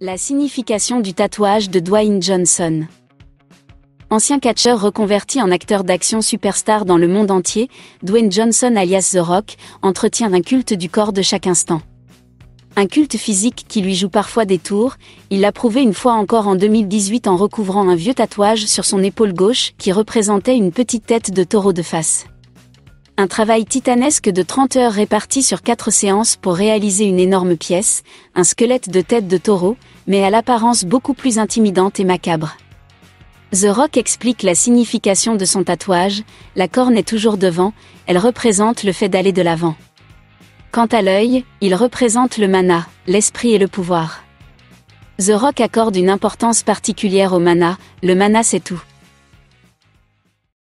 La signification du tatouage de Dwayne Johnson. Ancien catcheur reconverti en acteur d'action superstar dans le monde entier, Dwayne Johnson alias The Rock entretient un culte du corps de chaque instant. Un culte physique qui lui joue parfois des tours, il l'a prouvé une fois encore en 2018 en recouvrant un vieux tatouage sur son épaule gauche qui représentait une petite tête de taureau de face. Un travail titanesque de 30 heures réparti sur 4 séances pour réaliser une énorme pièce, un squelette de tête de taureau, mais à l'apparence beaucoup plus intimidante et macabre. The Rock explique la signification de son tatouage, la corne est toujours devant, elle représente le fait d'aller de l'avant. Quant à l'œil, il représente le mana, l'esprit et le pouvoir. The Rock accorde une importance particulière au mana, le mana c'est tout.